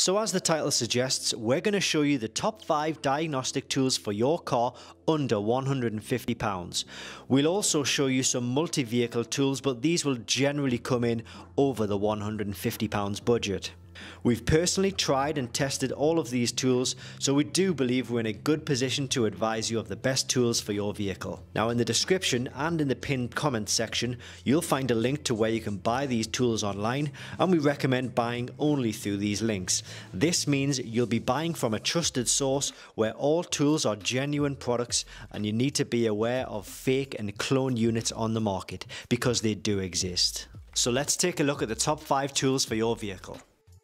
So as the title suggests, we're going to show you the top 5 diagnostic tools for your car under £150. We'll also show you some multi-vehicle tools but these will generally come in over the £150 budget. We've personally tried and tested all of these tools, so we do believe we're in a good position to advise you of the best tools for your vehicle. Now in the description and in the pinned comments section, you'll find a link to where you can buy these tools online and we recommend buying only through these links. This means you'll be buying from a trusted source where all tools are genuine products and you need to be aware of fake and clone units on the market because they do exist. So let's take a look at the top 5 tools for your vehicle.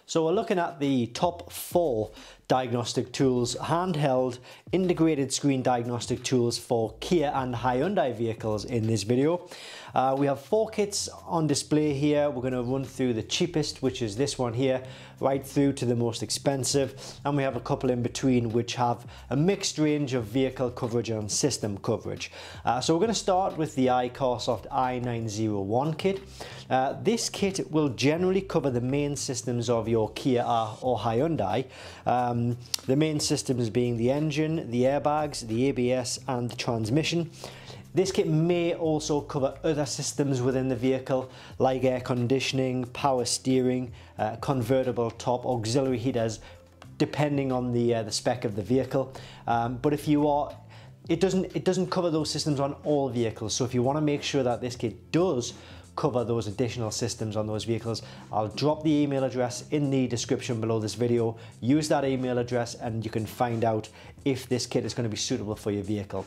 So we're looking at the top four diagnostic tools, handheld integrated screen diagnostic tools for Kia and Hyundai vehicles in this video. Uh, we have four kits on display here. We're going to run through the cheapest, which is this one here, right through to the most expensive. And we have a couple in between which have a mixed range of vehicle coverage and system coverage. Uh, so we're going to start with the iCarsoft i901 kit. Uh, this kit will generally cover the main systems of your Kia or Hyundai. Um, the main systems being the engine, the airbags, the ABS and the transmission. This kit may also cover other systems within the vehicle like air conditioning, power steering, uh, convertible top, auxiliary heaters, depending on the, uh, the spec of the vehicle. Um, but if you are it doesn't it doesn't cover those systems on all vehicles so if you want to make sure that this kit does cover those additional systems on those vehicles I'll drop the email address in the description below this video use that email address and you can find out if this kit is going to be suitable for your vehicle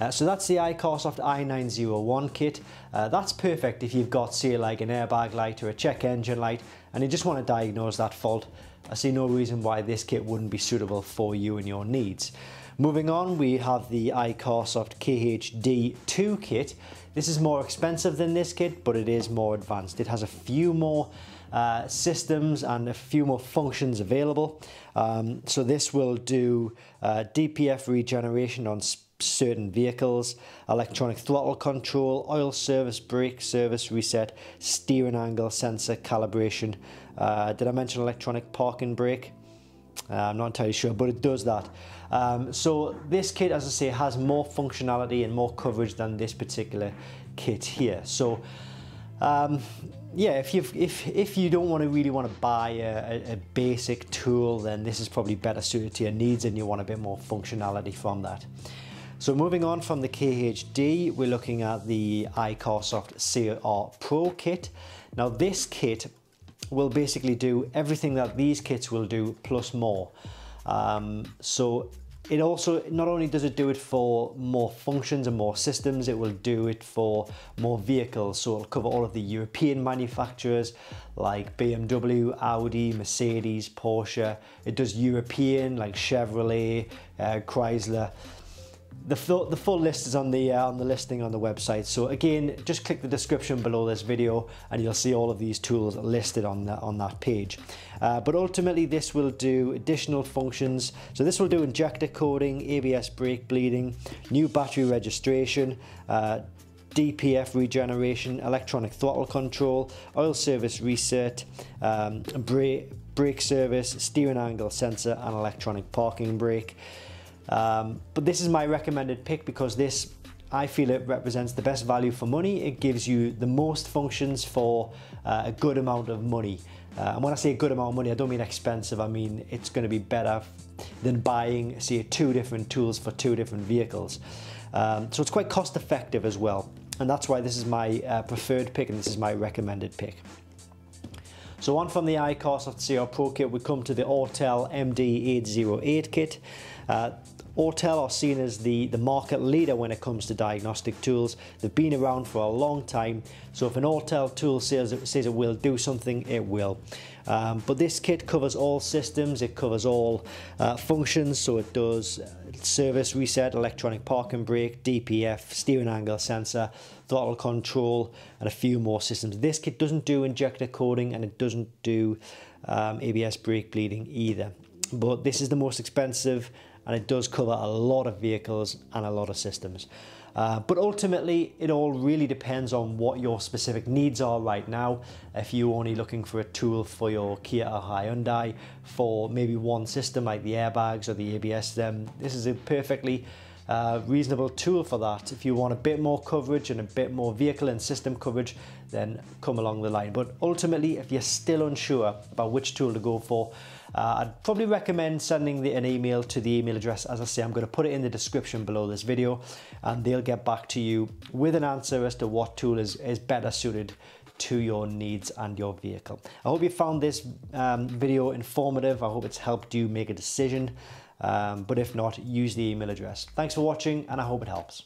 uh, so that's the iCarsoft i901 kit. Uh, that's perfect if you've got say like an airbag light or a check engine light and you just want to diagnose that fault. I see no reason why this kit wouldn't be suitable for you and your needs. Moving on, we have the iCarsoft KHD2 kit. This is more expensive than this kit, but it is more advanced. It has a few more uh, systems and a few more functions available. Um, so this will do uh, DPF regeneration on certain vehicles, electronic throttle control, oil service, brake service reset, steering angle sensor calibration. Uh, did I mention electronic parking brake? Uh, I'm not entirely sure, but it does that. Um, so this kit, as I say, has more functionality and more coverage than this particular kit here. So um, yeah, if you if if you don't want to really want to buy a, a, basic tool, then this is probably better suited to your needs, and you want a bit more functionality from that. So moving on from the KHD, we're looking at the iCarsoft CR Pro kit. Now this kit will basically do everything that these kits will do plus more. Um, so it also, not only does it do it for more functions and more systems, it will do it for more vehicles. So it'll cover all of the European manufacturers like BMW, Audi, Mercedes, Porsche. It does European like Chevrolet, uh, Chrysler the full, the full list is on the uh, on the listing on the website. So again just click the description below this video and you'll see all of these tools listed on the, on that page. Uh, but ultimately this will do additional functions. So this will do injector coding ABS brake bleeding new battery registration uh, DPF regeneration, electronic throttle control, oil service reset, um, brake, brake service, steering angle sensor and electronic parking brake. Um, but this is my recommended pick because this, I feel it represents the best value for money. It gives you the most functions for uh, a good amount of money. Uh, and when I say a good amount of money, I don't mean expensive. I mean, it's going to be better than buying, say, two different tools for two different vehicles. Um, so it's quite cost effective as well. And that's why this is my uh, preferred pick and this is my recommended pick. So on from the iCarsoft CR Pro kit, we come to the Autel MD808 kit. Uh, Autel are seen as the, the market leader when it comes to diagnostic tools. They've been around for a long time, so if an Autel tool says it, says it will do something, it will. Um, but this kit covers all systems, it covers all uh, functions, so it does uh, service reset, electronic parking brake, DPF, steering angle sensor, throttle control, and a few more systems. This kit doesn't do injector coding and it doesn't do um, ABS brake bleeding either. But this is the most expensive and it does cover a lot of vehicles and a lot of systems. Uh, but ultimately, it all really depends on what your specific needs are right now. If you're only looking for a tool for your Kia or Hyundai for maybe one system like the airbags or the ABS, then this is a perfectly uh, reasonable tool for that. If you want a bit more coverage and a bit more vehicle and system coverage, then come along the line. But ultimately, if you're still unsure about which tool to go for, uh, I'd probably recommend sending the, an email to the email address. As I say, I'm going to put it in the description below this video and they'll get back to you with an answer as to what tool is, is better suited to your needs and your vehicle. I hope you found this um, video informative. I hope it's helped you make a decision. Um, but if not, use the email address. Thanks for watching and I hope it helps.